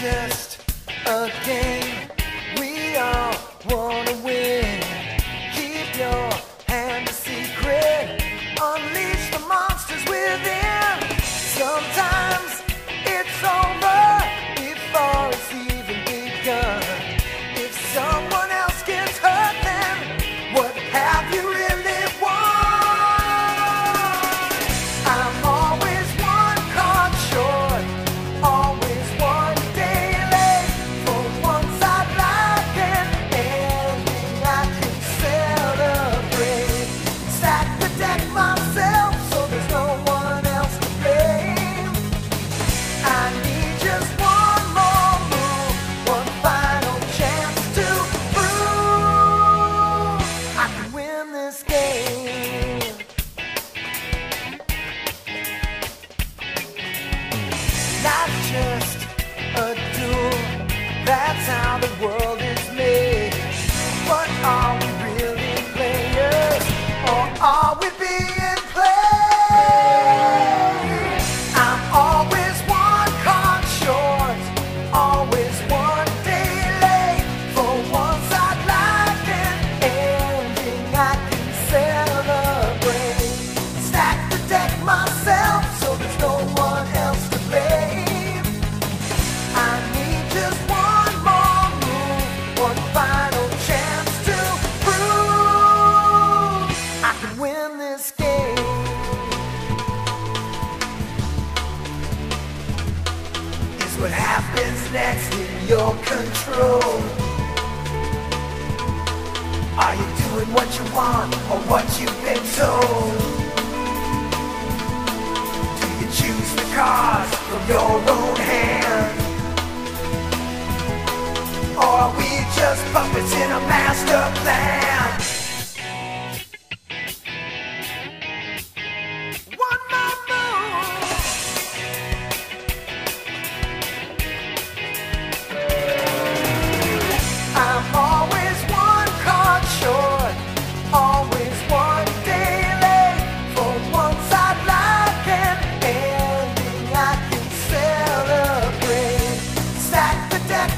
just What happens next in your control. Are you doing what you want or what you've been told? Do you choose the cause from your own hand? Or are we just puppets in a master plan?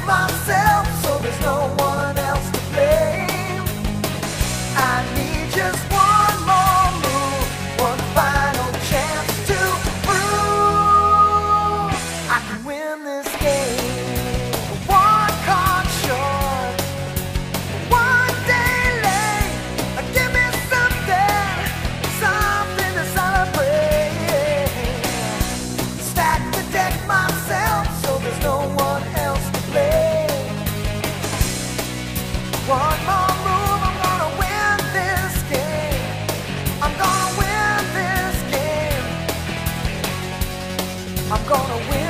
myself so there's no one I'm gonna win.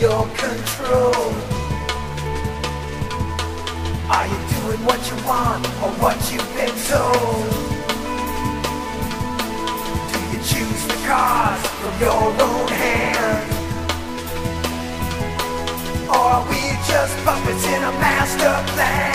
Your control? Are you doing what you want or what you've been told? Do you choose the cards from your own hand? Or are we just puppets in a master plan?